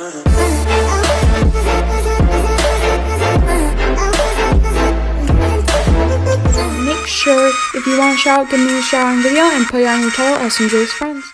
Make sure if you want to shout, give me a shouting video and put it on your title as jay's friends.